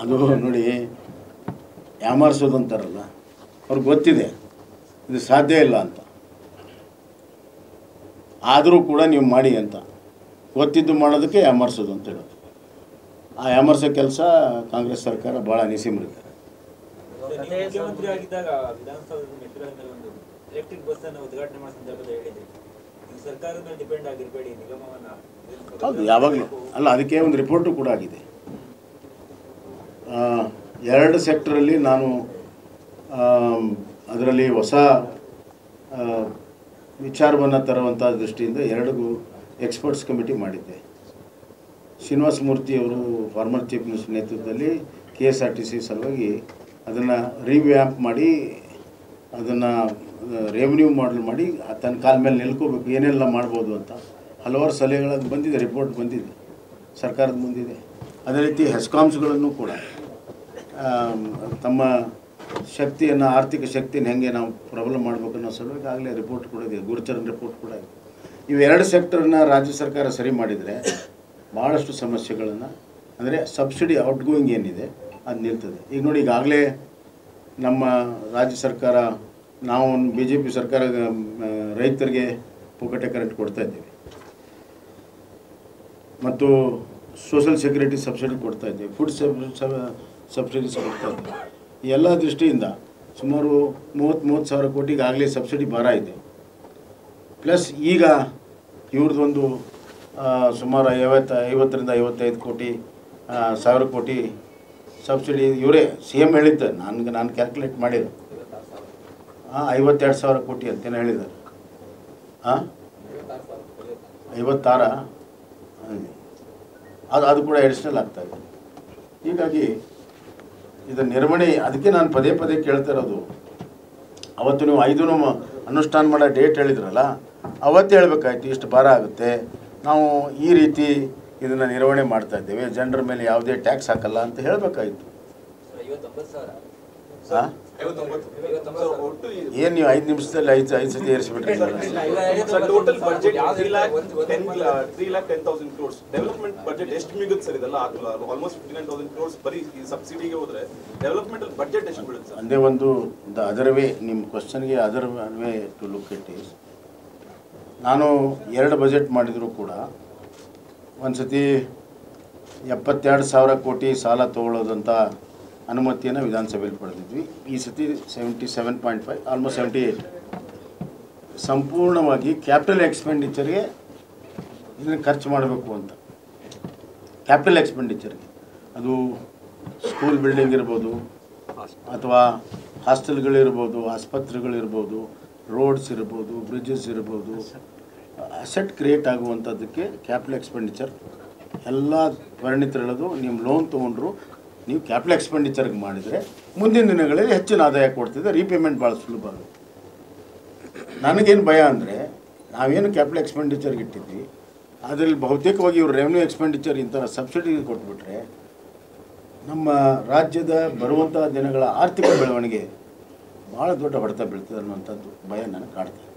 ಅದು ನೋಡಿ ಯಾಮಾರಿಸೋದು ಅಂತಾರಲ್ಲ ಅವ್ರಿಗೆ ಗೊತ್ತಿದೆ ಇದು ಸಾಧ್ಯ ಇಲ್ಲ ಅಂತ. ಆದರೂ ಕೂಡ ನೀವು ಮಾಡಿ ಅಂತ. ಗೊತ್ತಿದ್ದು ಮಾಡೋದಕ್ಕೆ ಯಾಮಾರಿಸೋದು ಅಂತ ಹೇಳೋದು. ಆ ಯಾಮಾರಿಸೋ ಕೆಲಸ ಕಾಂಗ್ರೆಸ್ ಸರ್ಕಾರ ಭಾಳ ನಿಗಮವನ್ನ. ಹೌದು ಯಾವಾಗಲೂ. ಅಲ್ಲ ಅದಕ್ಕೆ ಒಂದು ರಿಪೋರ್ಟು ಕೂಡ ಆಗಿದೆ. ಎರಡು ಸೆಕ್ಟರಲ್ಲಿ ನಾನು ಅದರಲ್ಲಿ ಹೊಸ ವಿಚಾರವನ್ನು ತರುವಂಥ ದೃಷ್ಟಿಯಿಂದ ಎರಡು ಎಕ್ಸ್ಪರ್ಟ್ಸ್ ಕಮಿಟಿ ಮಾಡಿದ್ದೆ. ಶ್ರೀನಿವಾಸ ಮೂರ್ತಿಯವರು ಫಾರ್ಮರ್ ಚೀಫ್ ಮಿನಿಸ್ಟರ್ ನೇತೃತ್ವದಲ್ಲಿ K S R T C ಸಲುವಾಗಿ ಅದನ್ನು ರಿವ್ಯಾಂಪ್ ಮಾಡಿ, ಅದನ್ನು ರೆವಿನ್ಯೂ ಮಾಡಲ್ ಮಾಡಿ ತನ್ನ ಕಾಲ ಮೇಲೆ ನಿಲ್ಕೋಬೇಕು, ಏನೆಲ್ಲ ಮಾಡ್ಬೋದು ಅಂತ ಹಲವಾರು ಸಲಹೆಗಳು ಬಂದಿದೆ, ರಿಪೋರ್ಟ್ ಬಂದಿದೆ, ಸರ್ಕಾರದ ಮುಂದಿದೆ. ಅದೇ ರೀತಿ ಹೆಸ್ಕಾಮ್ಸ್ಗಳನ್ನು ಕೂಡ. ತಮ್ಮ ಶಕ್ತಿಯನ್ನು, ಆರ್ಥಿಕ ಶಕ್ತಿಯನ್ನು ಹೆಂಗೆ ನಾವು ಪ್ರಾಬ್ಲಮ್ ಮಾಡಬೇಕು ಅನ್ನೋ ಸಲುವಾಗಿ ಆಗಲೇ ರಿಪೋರ್ಟ್ ಕೂಡ ಇದೆ, ಗುರುಚರಣ ರಿಪೋರ್ಟ್ ಕೂಡ ಇದೆ. ಇವೆರಡು ಸೆಕ್ಟರ್ನ ರಾಜ್ಯ ಸರ್ಕಾರ ಸರಿ ಮಾಡಿದರೆ ಭಾಳಷ್ಟು ಸಮಸ್ಯೆಗಳನ್ನು, ಅಂದರೆ ಸಬ್ಸಿಡಿ ಔಟ್ಗೋಯಿಂಗ್ ಏನಿದೆ, ಅದು ನಿಲ್ತದೆ. ಈಗ ನೋಡಿ, ಈಗಾಗಲೇ ನಮ್ಮ ರಾಜ್ಯ ಸರ್ಕಾರ, ನಾವು ಬಿ ಜೆ ಪಿ ಸರ್ಕಾರ ರೈತರಿಗೆ ಪುಕಟೆ ಕರೆಂಟ್ ಕೊಡ್ತಾ ಇದ್ದೀವಿ. ಮತ್ತು ಸೋಷಲ್ ಸೆಕ್ಯೂರಿಟಿ ಸಬ್ಸಿಡಿ ಕೊಡ್ತಾ ಇದ್ದೀವಿ. ಫುಡ್ ಸಬ್ಸಿಡೀಸ್ ಸಿಗುತ್ತೆ ಇದ್ದೀವಿ ಈ ಎಲ್ಲ ದೃಷ್ಟಿಯಿಂದ ಸುಮಾರು ಮೂವತ್ತು ಮೂವತ್ತು ಸಾವಿರ ಕೋಟಿಗೆ ಆಗಲೇ ಸಬ್ಸಿಡಿ ಭಾರ ಇದೆ. ಪ್ಲಸ್ ಈಗ ಇವ್ರದ್ದೊಂದು ಸುಮಾರು ಐವತ್ತು, ಐವತ್ತರಿಂದ ಐವತ್ತೈದು ಕೋಟಿ ಸಾವಿರ ಕೋಟಿ ಸಬ್ಸಿಡಿ ಇವರೇ ಸಿ ಎಂ ಹೇಳಿದ್ದೆ ನನಗೆ ನಾನು ಕ್ಯಾಲ್ಕುಲೇಟ್ ಮಾಡಿದ್ದೆ ಹಾಂ ಐವತ್ತೆರಡು ಸಾವಿರ ಕೋಟಿ ಅಂತೇನು ಹೇಳಿದ್ದಾರೆ. ಹಾಂ ಐವತ್ತಾರ? ಅದು ಅದು ಕೂಡ ಎಡಿಷ್ನಲ್ ಆಗ್ತಾಯಿದೆ ಹೀಗಾಗಿ ಇದರ ನಿರ್ವಹಣೆ ಅದಕ್ಕೆ ನಾನು ಪದೇ ಪದೇ ಕೇಳ್ತಾ ಇರೋದು. ಅವತ್ತು ನೀವು ಐದು ಅನುಷ್ಠಾನ ಮಾಡೋ ಡೇಟ್ ಹೇಳಿದ್ರಲ್ಲ ಅವತ್ತು ಹೇಳಬೇಕಾಯ್ತು ಇಷ್ಟು ಭಾರ ಆಗುತ್ತೆ. ನಾವು ಈ ರೀತಿ ಇದನ್ನು ನಿರ್ವಹಣೆ ಮಾಡ್ತಾ ಇದ್ದೇವೆ. ಜನರ ಮೇಲೆ ಯಾವುದೇ ಟ್ಯಾಕ್ಸ್ ಹಾಕಲ್ಲ ಅಂತ ಹೇಳಬೇಕಾಯ್ತು. ಏನು ನೀವು ಐದು ನಿಮಿಷದಲ್ಲಿ ಐದು ಐದು ಸತಿ ಏರಿಸಿಬಿಟ್ರಿ? Total budget three lakh ten three lakh ten thousand crores development budget ಎಷ್ಟು ಮಿಗುತ್ತೆ ಸರ್ ಇದೆಲ್ಲ? Almost fifty nine thousand crores ಬರೀ ಈ ಸಬ್ಸಿಡಿಗೆ ಹೋದ್ರೆ ಡೆವಲಪ್ಮೆಂಟ್ ಬಜೆಟ್ ಎಷ್ಟು ಬಿಡುತ್ತೆ ಸರ್? ಒಂದೇ ಒಂದು ದ ಅದರ್ ವೇ ನಿಮ್ಮ ಕ್ವಶನ್ಗೆ other way to look it is ನಾನು ಎರಡು ಬಜೆಟ್ ಮಾಡಿದರೂ ಕೂಡ ಒಂದು ಸತಿ ಎಪ್ಪತ್ತೆರಡು ಸಾವಿರ ಕೋಟಿ ಸಾಲ ತೊಗೊಳ್ಳೋದಂಥ ಅನುಮತಿಯನ್ನು ವಿಧಾನಸಭೆಯಲ್ಲಿ ಪಡೆದಿದ್ವಿ. ಈ ಸತಿ seventy seven point five almost seventy eight ಸಂಪೂರ್ಣವಾಗಿ ಕ್ಯಾಪಿಟಲ್ ಎಕ್ಸ್ಪೆಂಡಿಚರ್ಗೆ ಇದನ್ನು ಖರ್ಚು ಮಾಡಬೇಕು ಅಂತ. ಕ್ಯಾಪಿಟಲ್ ಎಕ್ಸ್ಪೆಂಡಿಚರ್ಗೆ ಅದು ಸ್ಕೂಲ್ ಬಿಲ್ಡಿಂಗ್ ಇರ್ಬೋದು, ಅಥವಾ ಹಾಸ್ಟೆಲ್ಗಳಿರ್ಬೋದು ಆಸ್ಪತ್ರೆಗಳಿರ್ಬೋದು ರೋಡ್ಸ್ ಇರ್ಬೋದು ಬ್ರಿಡ್ಜಸ್ ಇರ್ಬೋದು ಅಸೆಟ್ ಕ್ರಿಯೇಟ್ ಆಗುವಂಥದ್ದಕ್ಕೆ ಕ್ಯಾಪಿಟಲ್ ಎಕ್ಸ್ಪೆಂಡಿಚರ್ ಎಲ್ಲ ಪರಿಣಿತರು ನಿಮ್ಮ ಲೋನ್ ತೊಗೊಂಡ್ರು ನೀವು ಕ್ಯಾಪಿಟಲ್ ಎಕ್ಸ್ಪೆಂಡಿಚರ್ಗೆ ಮಾಡಿದರೆ ಮುಂದಿನ ದಿನಗಳಲ್ಲಿ ಹೆಚ್ಚಿನ ಆದಾಯ ಕೊಡ್ತಿದ್ದೆ ರೀಪೇಮೆಂಟ್ ಭಾಳ ಸುಲಭ ಆಗುತ್ತೆ. ನನಗೇನು ಭಯ ಅಂದರೆ, ನಾವೇನು ಕ್ಯಾಪಿಟಲ್ ಎಕ್ಸ್ಪೆಂಡಿಚರ್ಗೆ ಇಟ್ಟಿದ್ವಿ, ಅದರಲ್ಲಿ ಬಹುತೇಕವಾಗಿ ಇವರು ರೆವೆನ್ಯೂ ಎಕ್ಸ್ಪೆಂಡಿಚರ್ ಇಂಥ ಸಬ್ಸಿಡಿ ಕೊಟ್ಬಿಟ್ರೆ, ನಮ್ಮ ರಾಜ್ಯದ ಬರುವಂಥ ದಿನಗಳ ಆರ್ಥಿಕ ಬೆಳವಣಿಗೆ ಭಾಳ ದೊಡ್ಡ ಹೊಡೆತ ಬೀಳ್ತದೆ ಅನ್ನುವಂಥದ್ದು ಭಯ ನನಗೆ ಕಾಡ್ತದೆ